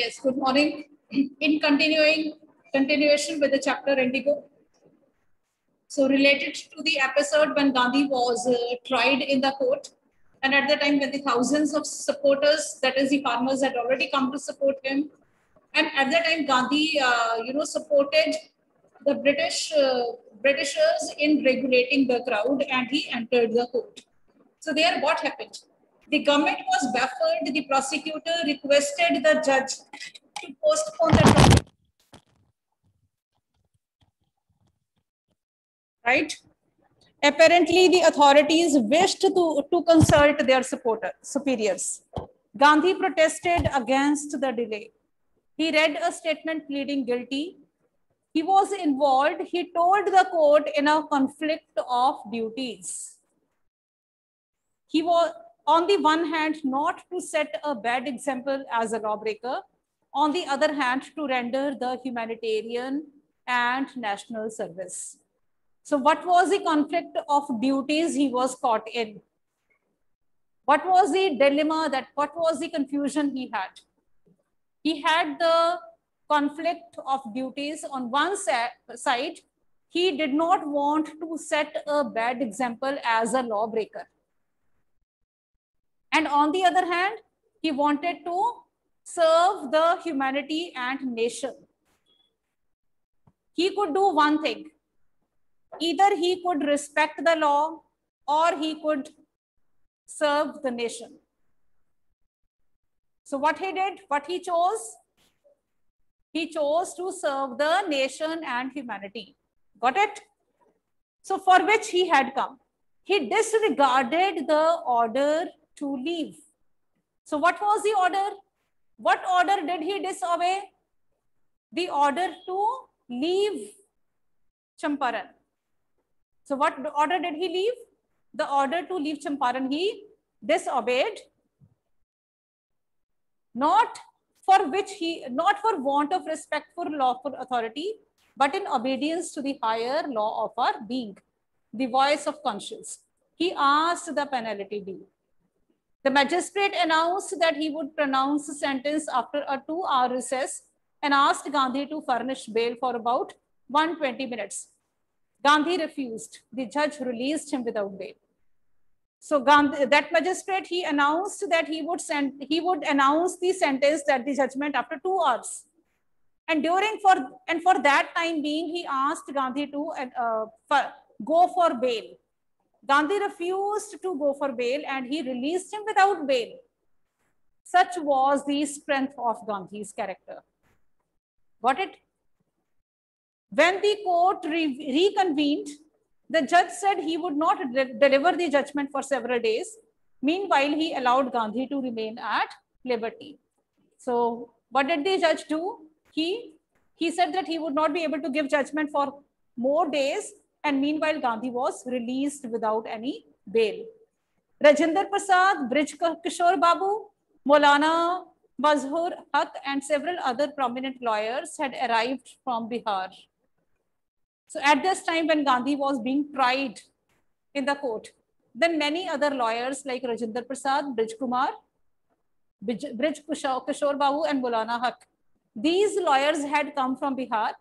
Yes, good morning. In continuing continuation with the chapter Indigo. So related to the episode when Gandhi was uh, tried in the court, and at the time when the thousands of supporters, that is the farmers, had already come to support him, and at that time Gandhi, uh, you know, supported the British uh, Britishers in regulating the crowd, and he entered the court. So there, what happened? The government was baffled. The prosecutor requested the judge to postpone the trial. Right? Apparently, the authorities wished to, to consult their supporter, superiors. Gandhi protested against the delay. He read a statement pleading guilty. He was involved, he told the court, in a conflict of duties. He was, on the one hand, not to set a bad example as a lawbreaker, on the other hand, to render the humanitarian and national service. So, what was the conflict of duties he was caught in? What was the dilemma that, what was the confusion he had? He had the conflict of duties on one side. He did not want to set a bad example as a lawbreaker. And on the other hand, he wanted to serve the humanity and nation. He could do one thing. Either he could respect the law or he could serve the nation. So what he did, what he chose, he chose to serve the nation and humanity. Got it? So for which he had come. He disregarded the order to leave. So what was the order? What order did he disobey? The order to leave Champaran. So what order did he leave? The order to leave Champaran he disobeyed. Not for which he, not for want of respect for lawful authority, but in obedience to the higher law of our being, the voice of conscience. He asked the penalty due. The magistrate announced that he would pronounce the sentence after a two-hour recess and asked Gandhi to furnish bail for about 120 minutes. Gandhi refused. The judge released him without bail. So Gandhi, that magistrate, he announced that he would send, he would announce the sentence that the judgment after two hours. And during for and for that time being, he asked Gandhi to uh, for, go for bail. Gandhi refused to go for bail and he released him without bail. Such was the strength of Gandhi's character. Got it? When the court re reconvened, the judge said he would not de deliver the judgment for several days. Meanwhile, he allowed Gandhi to remain at liberty. So, what did the judge do? He, he said that he would not be able to give judgment for more days and meanwhile Gandhi was released without any bail. Rajinder Prasad, Brij Kishore Babu, Maulana Mazhur Haq and several other prominent lawyers had arrived from Bihar. So at this time when Gandhi was being tried in the court, then many other lawyers like Rajinder Prasad, Brij Kumar, Brij Kishore Babu and Maulana Haq, these lawyers had come from Bihar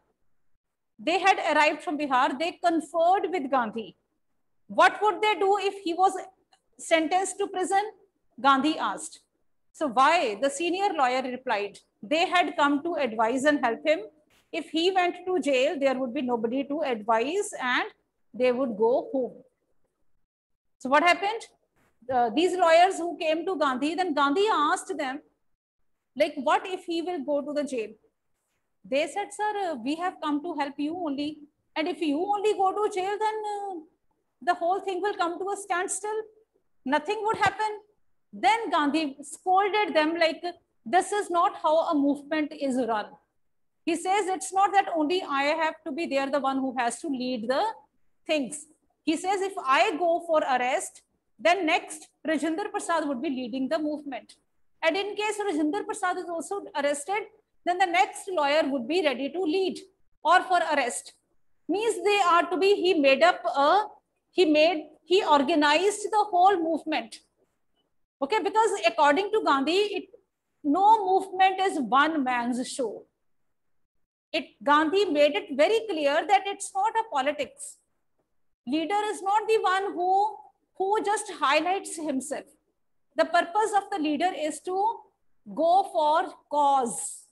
they had arrived from Bihar. They conferred with Gandhi. What would they do if he was sentenced to prison? Gandhi asked. So why? The senior lawyer replied. They had come to advise and help him. If he went to jail, there would be nobody to advise and they would go home. So what happened? Uh, these lawyers who came to Gandhi, then Gandhi asked them, like, what if he will go to the jail? They said, sir, uh, we have come to help you only. And if you only go to jail, then uh, the whole thing will come to a standstill. Nothing would happen. Then Gandhi scolded them like, this is not how a movement is run. He says, it's not that only I have to be there, the one who has to lead the things. He says, if I go for arrest, then next Rajinder Prasad would be leading the movement. And in case Rajinder Prasad is also arrested, then the next lawyer would be ready to lead or for arrest. Means they are to be, he made up a, he made, he organized the whole movement. Okay, because according to Gandhi, it, no movement is one man's show. It Gandhi made it very clear that it's not a politics. Leader is not the one who, who just highlights himself. The purpose of the leader is to go for cause,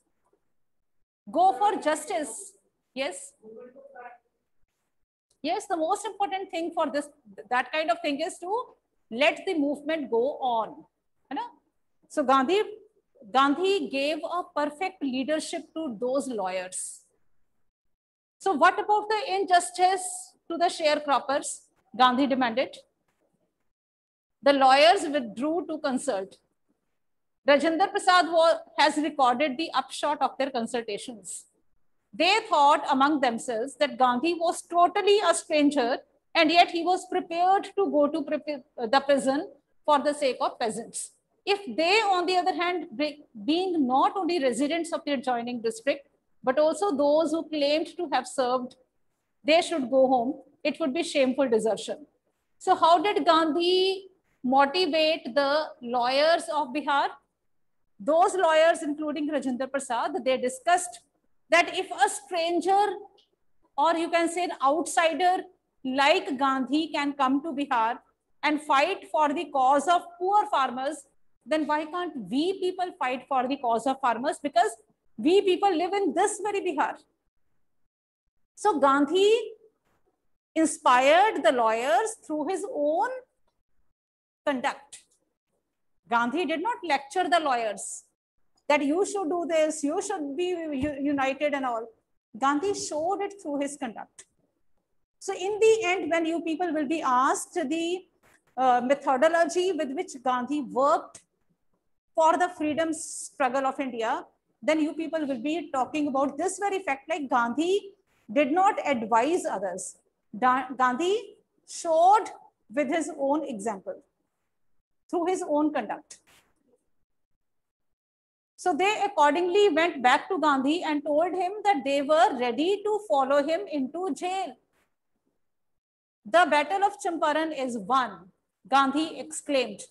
go for justice. Yes. Yes, the most important thing for this, that kind of thing is to let the movement go on. You know? So Gandhi Gandhi gave a perfect leadership to those lawyers. So what about the injustice to the sharecroppers? Gandhi demanded. The lawyers withdrew to consult. Rajendra Prasad has recorded the upshot of their consultations. They thought among themselves that Gandhi was totally a stranger and yet he was prepared to go to the prison for the sake of peasants. If they, on the other hand, being not only residents of the adjoining district, but also those who claimed to have served, they should go home, it would be shameful desertion. So how did Gandhi motivate the lawyers of Bihar? Those lawyers, including Rajendra Prasad, they discussed that if a stranger or you can say an outsider like Gandhi can come to Bihar and fight for the cause of poor farmers, then why can't we people fight for the cause of farmers? Because we people live in this very Bihar. So Gandhi inspired the lawyers through his own conduct. Gandhi did not lecture the lawyers that you should do this, you should be united and all. Gandhi showed it through his conduct. So in the end, when you people will be asked the uh, methodology with which Gandhi worked for the freedom struggle of India, then you people will be talking about this very fact like Gandhi did not advise others. Da Gandhi showed with his own example, through his own conduct. So they accordingly went back to Gandhi and told him that they were ready to follow him into jail. The battle of Champaran is won, Gandhi exclaimed.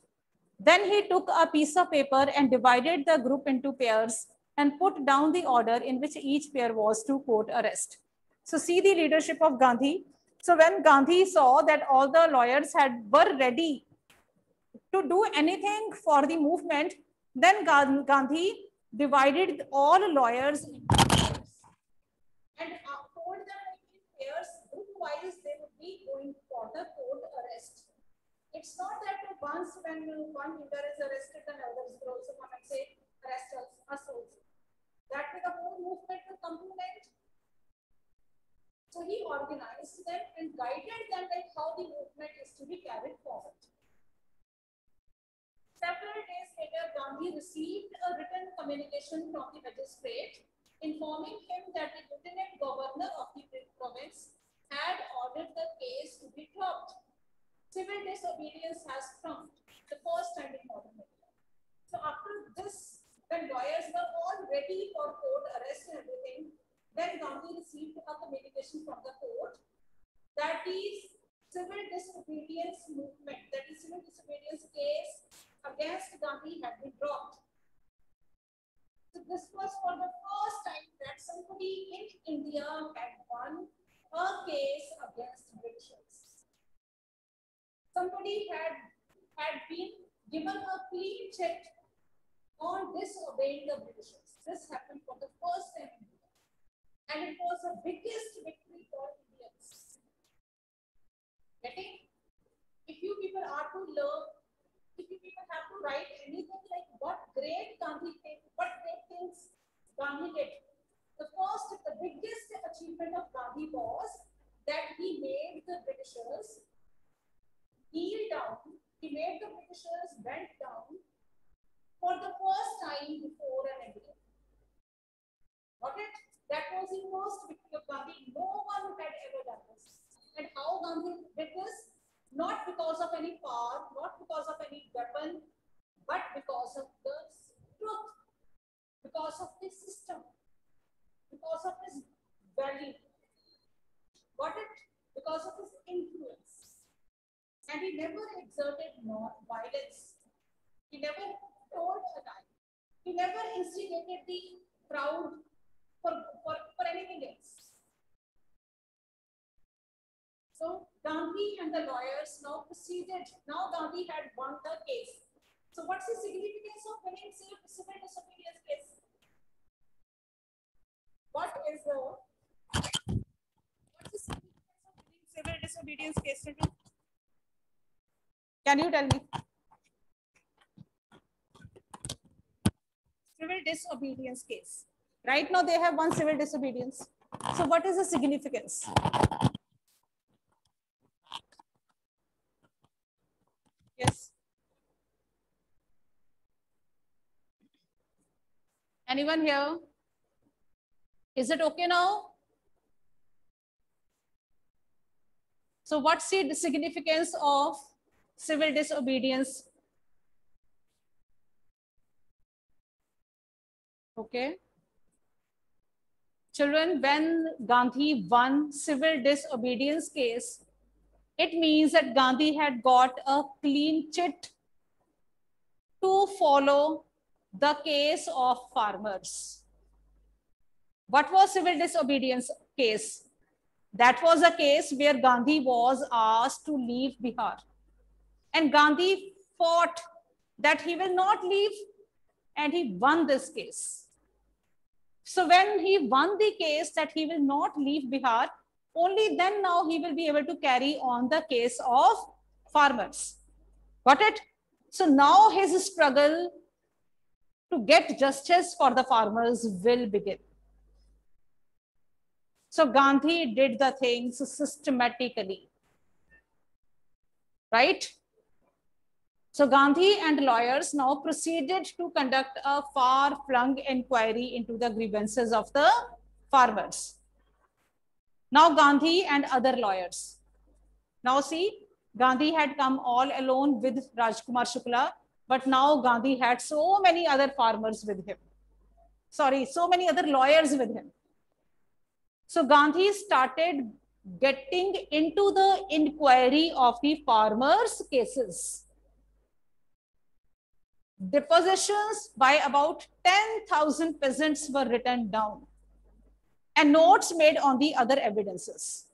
Then he took a piece of paper and divided the group into pairs and put down the order in which each pair was to quote arrest. So see the leadership of Gandhi. So when Gandhi saw that all the lawyers had were ready to do anything for the movement, then Gandhi divided all lawyers and told them in pairs they would be going for the court arrest. It's not that once when one leader is arrested, then others will also come and say, arrest us, us also. That way the whole movement will come to an end. So he organized them and guided them like how the movement is to be carried forward. Several days later, Gandhi received a written communication from the magistrate informing him that the lieutenant governor of the province had ordered the case to be dropped civil disobedience has trumped the first time in modern India. So after this, when lawyers were all ready for court arrest and everything, then Gandhi received a communication from the court that the civil disobedience movement, that the civil disobedience case against Gandhi had been dropped. So this was for the first time that somebody in India had won a case against Britishers somebody had, had been given a clean check on disobeying the Britishers. This happened for the first time in India. And it was the biggest victory for Indians. Getting? If you people are to learn, if you have to write anything like what great Gandhi did, what great things Gandhi did, the first, the biggest achievement of Gandhi was that he made the Britishers kneel down. He made the Britishers bend down for the first time before an Indian. Got it? That was the first victory of Gandhi. No one had ever done this. And how Gandhi did this? Not because of any power, not because of any weapon, but because of the truth, because of the system, because of his value. Got it? Because of his influence. And he never exerted violence. He never told a lie. He never instigated the crowd for, for, for anything else. So Gandhi and the lawyers now proceeded. Now Gandhi had won the case. So what's the significance of winning civil disobedience case? What is the what's the significance of winning civil disobedience case? Can you tell me? Civil disobedience case. Right now they have one civil disobedience. So what is the significance? Yes. Anyone here? Is it okay now? So what's the significance of civil disobedience? Okay. Children, when Gandhi won civil disobedience case, it means that Gandhi had got a clean chit to follow the case of farmers. What was civil disobedience case? That was a case where Gandhi was asked to leave Bihar. And Gandhi fought that he will not leave and he won this case. So when he won the case that he will not leave Bihar, only then now he will be able to carry on the case of farmers. Got it? So now his struggle to get justice for the farmers will begin. So Gandhi did the things systematically. Right? So Gandhi and lawyers now proceeded to conduct a far-flung inquiry into the grievances of the farmers. Now Gandhi and other lawyers. Now see, Gandhi had come all alone with Rajkumar Shukla, but now Gandhi had so many other farmers with him. Sorry, so many other lawyers with him. So Gandhi started getting into the inquiry of the farmers' cases. Depositions by about 10,000 peasants were written down and notes made on the other evidences.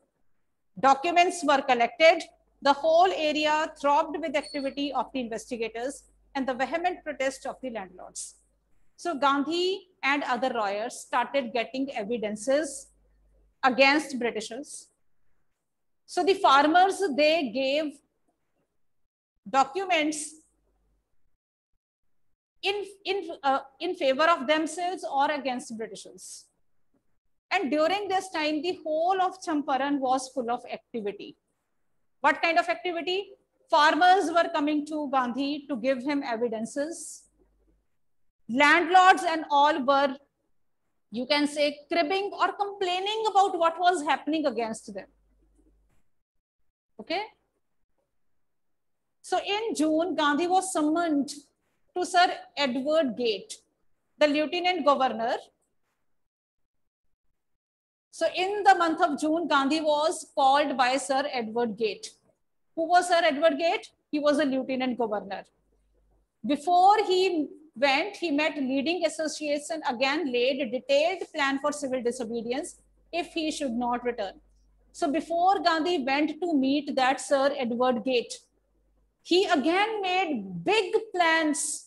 Documents were collected. The whole area throbbed with activity of the investigators and the vehement protest of the landlords. So Gandhi and other lawyers started getting evidences against Britishers. So the farmers, they gave documents in, in, uh, in favor of themselves or against Britishers. And during this time, the whole of Champaran was full of activity. What kind of activity? Farmers were coming to Gandhi to give him evidences. Landlords and all were, you can say, cribbing or complaining about what was happening against them. Okay. So in June, Gandhi was summoned to Sir Edward Gait, the lieutenant governor so in the month of June, Gandhi was called by Sir Edward Gait. Who was Sir Edward Gait? He was a lieutenant governor. Before he went, he met leading association, again laid a detailed plan for civil disobedience if he should not return. So before Gandhi went to meet that Sir Edward Gait, he again made big plans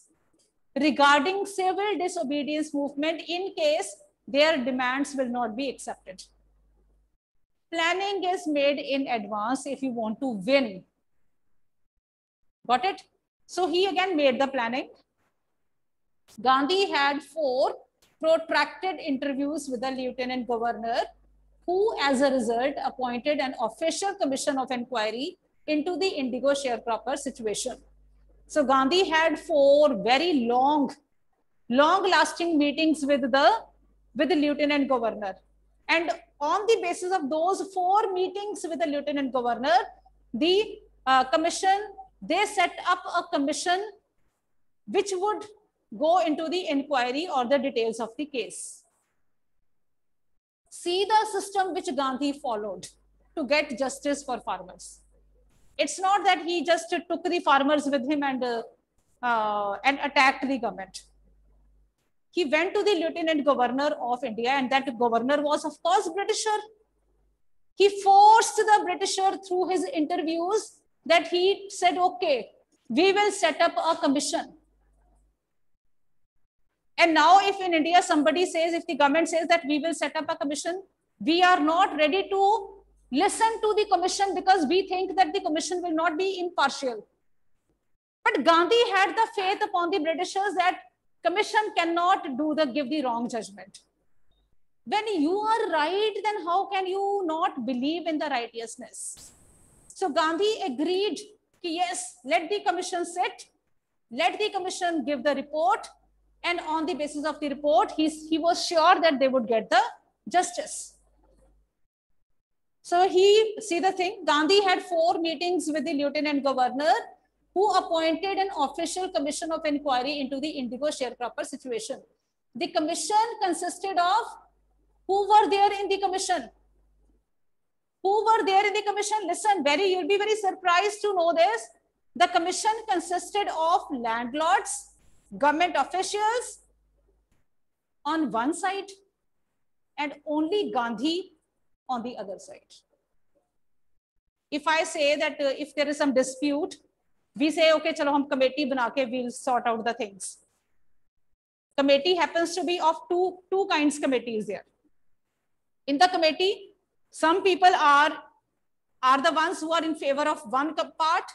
regarding civil disobedience movement in case their demands will not be accepted. Planning is made in advance if you want to win. Got it? So he again made the planning. Gandhi had four protracted interviews with the lieutenant governor who as a result appointed an official commission of inquiry into the indigo sharecropper situation. So Gandhi had four very long, long lasting meetings with the with the lieutenant governor. And on the basis of those four meetings with the lieutenant governor, the uh, commission, they set up a commission which would go into the inquiry or the details of the case. See the system which Gandhi followed to get justice for farmers. It's not that he just took the farmers with him and, uh, uh, and attacked the government. He went to the lieutenant governor of India, and that governor was, of course, Britisher. He forced the Britisher through his interviews that he said, okay, we will set up a commission. And now if in India somebody says, if the government says that we will set up a commission, we are not ready to listen to the commission because we think that the commission will not be impartial. But Gandhi had the faith upon the Britishers that commission cannot do the give the wrong judgment. When you are right, then how can you not believe in the righteousness? So Gandhi agreed, yes, let the commission sit, let the commission give the report, and on the basis of the report, he's, he was sure that they would get the justice. So he, see the thing, Gandhi had four meetings with the lieutenant governor who appointed an official commission of inquiry into the indigo sharecropper situation. The commission consisted of who were there in the commission? Who were there in the commission? Listen, very, you'll be very surprised to know this. The commission consisted of landlords, government officials on one side and only Gandhi on the other side. If I say that uh, if there is some dispute, we say okay चलो हम committee बना के will sort out the things committee happens to be of two two kind committees in the committee some people are are the ones who are in favour of one part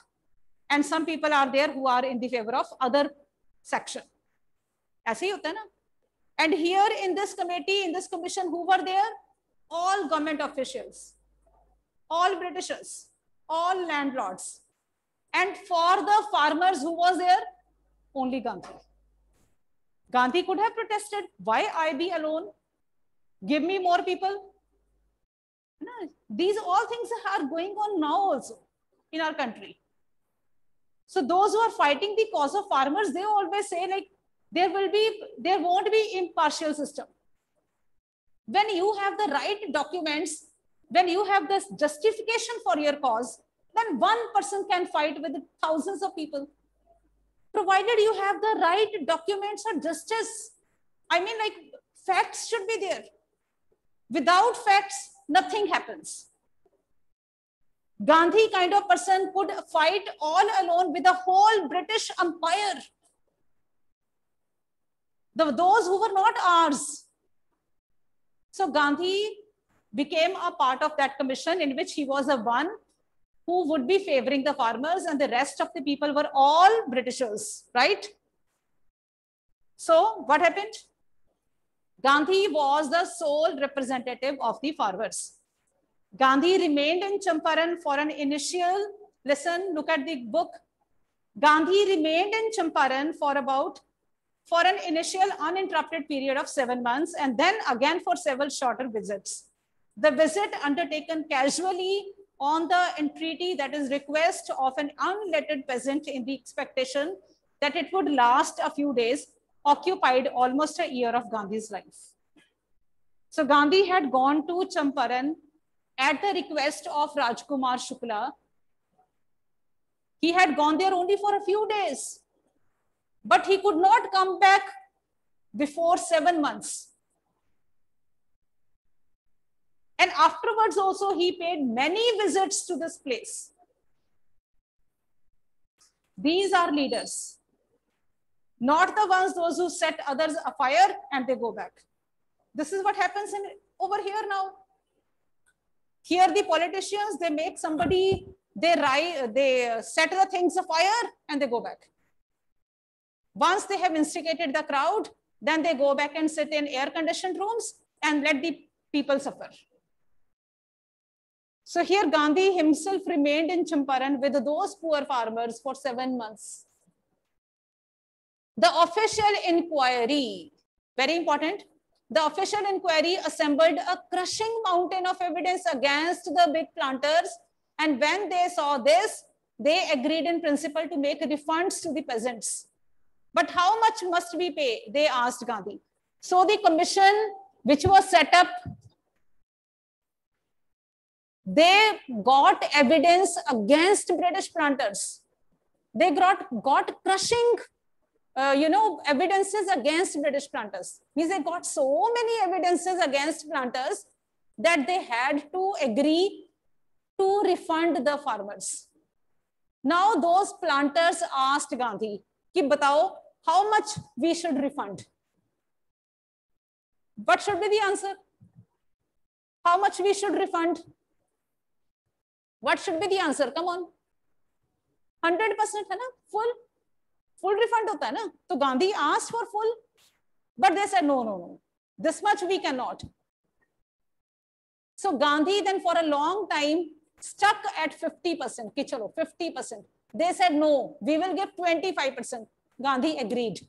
and some people are there who are in the favour of other section ऐसे ही होता है ना? And here in this committee in this commission who were they're all government officials all Britishers all landlords and for the farmers who was there only gandhi. Gandhi could have protested why i be alone? Give me more people. No, these all things are going on now also in our country. So those who are fighting the cause of farmers, they always say like, there will be, there won't be impartial system. When you have the right documents, when you have this justification for your cause, then one person can fight with thousands of people. Provided you have the right documents or justice. I mean like facts should be there. Without facts, nothing happens. Gandhi kind of person could fight all alone with the whole British Empire. The, those who were not ours. So Gandhi became a part of that commission in which he was the one who would be favoring the farmers and the rest of the people were all Britishers, right? So what happened? Gandhi was the sole representative of the farmers. Gandhi remained in Champaran for an initial, listen, look at the book. Gandhi remained in Champaran for about, for an initial uninterrupted period of seven months and then again for several shorter visits. The visit undertaken casually on the entreaty that is request of an unlettered peasant in the expectation that it would last a few days occupied almost a year of Gandhi's life. So Gandhi had gone to Champaran at the request of Rajkumar Shukla. He had gone there only for a few days, but he could not come back before seven months. And afterwards also, he paid many visits to this place. These are leaders, not the ones those who set others afire and they go back. This is what happens in over here now. Here the politicians, they make somebody, they, they set the things afire and they go back. Once they have instigated the crowd, then they go back and sit in air-conditioned rooms and let the people suffer. So here Gandhi himself remained in Champaran with those poor farmers for seven months. The official inquiry, very important, the official inquiry assembled a crushing mountain of evidence against the big planters. And when they saw this, they agreed in principle to make refunds to the peasants. But how much must we pay? They asked Gandhi. So the commission, which was set up, they got evidence against British planters. They got, got crushing, uh, you know, evidences against British planters. Means they got so many evidences against planters that they had to agree to refund the farmers. Now those planters asked Gandhi, ki batao, how much we should refund? What should be the answer? How much we should refund? What should be the answer? Come on. 100% है ना? Full. Full refund होता है ना? तो Gandhi asked for full, but they said no, no, no. This much we cannot. So Gandhi then for a long time stuck at 50%. कि चलो 50%. They said no, we will give 25%. Gandhi agreed.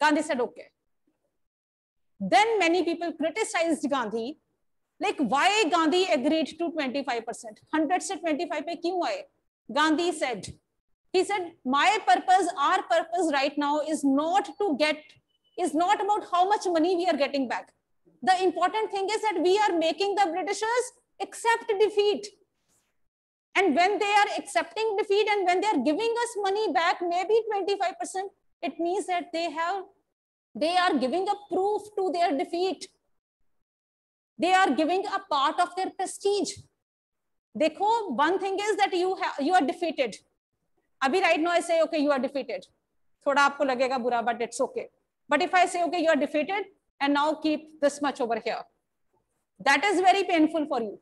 Gandhi said okay. Then many people criticized Gandhi. like why Gandhi agreed to 25%? 100 se 25 pe kyun aaye? Gandhi said, he said, my purpose, our purpose right now is not to get, is not about how much money we are getting back. The important thing is that we are making the Britishers accept defeat. And when they are accepting defeat and when they are giving us money back, maybe 25%, it means that they have they are giving a proof to their defeat. They are giving a part of their prestige. Dekho, one thing is that you have you are defeated. Abhi right now I say, okay, you are defeated. Thoda aapko lagega bura, but it's okay. But if I say, okay, you are defeated, and now keep this much over here, that is very painful for you.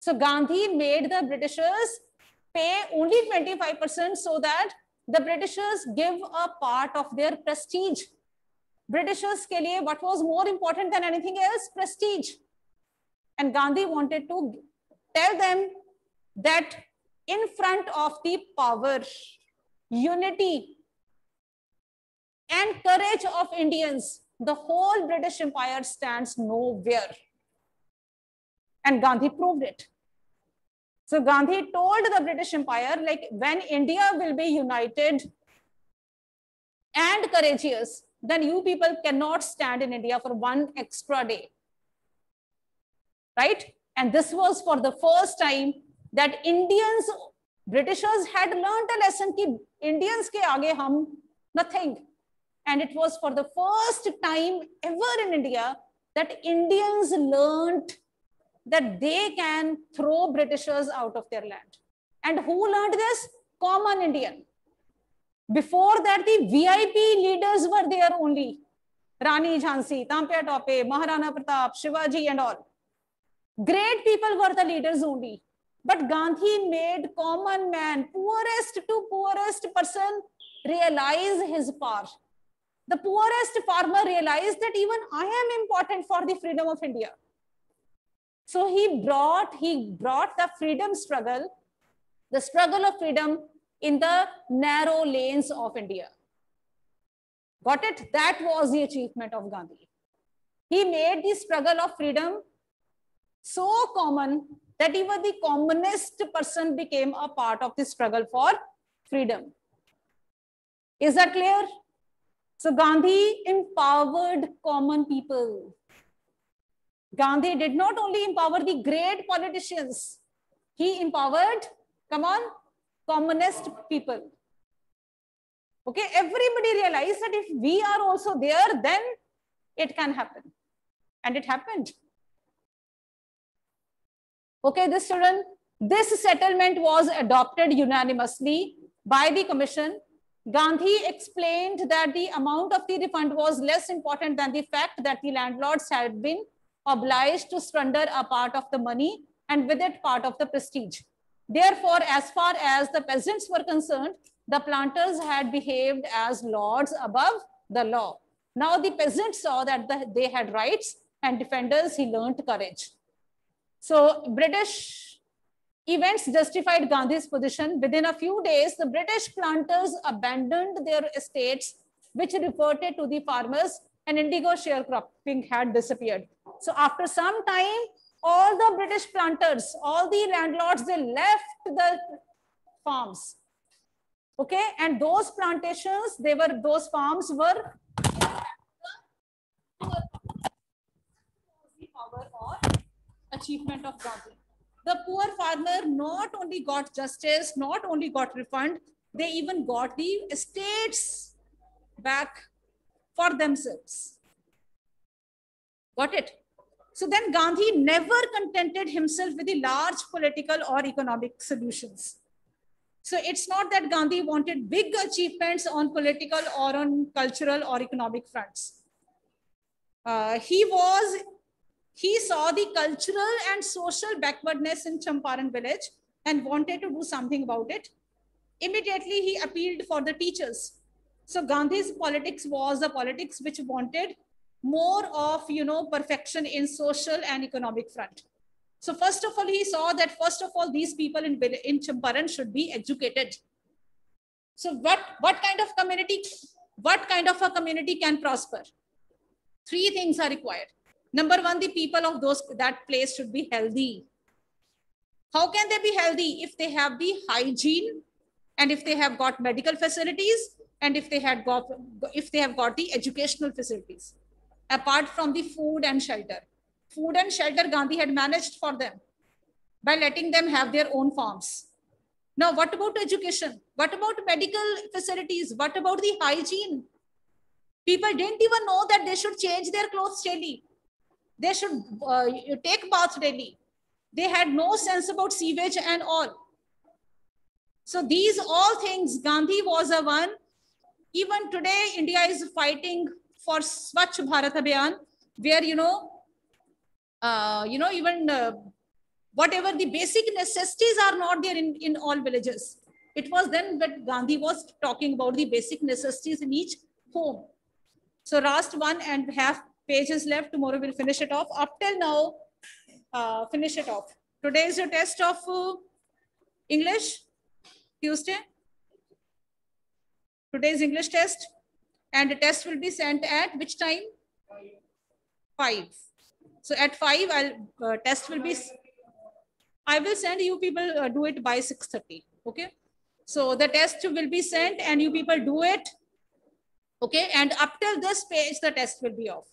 So Gandhi made the Britishers pay only 25% so that the Britishers give a part of their prestige. Britishers ke liye, what was more important than anything else? Prestige. And Gandhi wanted to tell them that in front of the power, unity, and courage of Indians, the whole British Empire stands nowhere. And Gandhi proved it. So Gandhi told the British Empire, like when India will be united and courageous, then you people cannot stand in India for one extra day. Right? And this was for the first time that Indians, Britishers had learned a lesson ki Indians ke aage hum nothing. And it was for the first time ever in India that Indians learned that they can throw Britishers out of their land. And who learned this? Common Indian. Before that, the VIP leaders were there only. Rani Jhansi, Tantia Tope, Maharana Pratap, Shivaji and all. Great people were the leaders only. But Gandhi made common man, poorest to poorest person, realize his power. The poorest farmer realized that even I am important for the freedom of India. So he brought, he brought the freedom struggle, the struggle of freedom in the narrow lanes of India. Got it? That was the achievement of Gandhi. He made the struggle of freedom so common that even the commonest person became a part of the struggle for freedom. Is that clear? So Gandhi empowered common people. Gandhi did not only empower the great politicians, he empowered, come on, communist people. Okay, everybody realized that if we are also there, then it can happen. And it happened. Okay, this children, this settlement was adopted unanimously by the commission. Gandhi explained that the amount of the refund was less important than the fact that the landlords had been obliged to surrender a part of the money and with it part of the prestige. Therefore, as far as the peasants were concerned, the planters had behaved as lords above the law. Now the peasants saw that the, they had rights and defenders, he learned courage. So British events justified Gandhi's position. Within a few days, the British planters abandoned their estates, which reverted to the farmers and indigo sharecropping had disappeared. So after some time, all the British planters, all the landlords, they left the farms. Okay, and those plantations, they were, those farms were achievement of Gandhi. The poor farmer not only got justice, not only got refund, They even got the estates back for themselves. Got it? So then Gandhi never contented himself with the large political or economic solutions. So it's not that Gandhi wanted big achievements on political or on cultural or economic fronts. Uh, he was, he saw the cultural and social backwardness in Champaran village and wanted to do something about it. Immediately, he appealed for the teachers. So Gandhi's politics was a politics which wanted more of, you know, perfection in social and economic front. So first of all, he saw that first of all, these people in, in Champaran should be educated. So what, what kind of community, what kind of a community can prosper? Three things are required. Number one, the people of those that place should be healthy. How can they be healthy? If they have the hygiene and if they have got medical facilities and if they had got if they have got the educational facilities apart from the food and shelter food and shelter Gandhi had managed for them by letting them have their own farms. Now, what about education? What about medical facilities? What about the hygiene? People didn't even know that they should change their clothes daily. They should uh, take bath daily. They had no sense about sewage and all. So these all things, Gandhi was a one. Even today, India is fighting for Swachh Bharat Abhiyan, where, you know, uh, you know, even uh, whatever the basic necessities are not there in, in all villages. It was then that Gandhi was talking about the basic necessities in each home. So last one and half pages left. Tomorrow we'll finish it off. Up till now, uh, finish it off. Today is your test of uh, English, Tuesday. Today's English test. And the test will be sent at which time? Five. So at five, I'll uh, test will be, I will send you people uh, do it by 6.30, okay? So the test will be sent and you people do it, okay? And up till this page, the test will be off.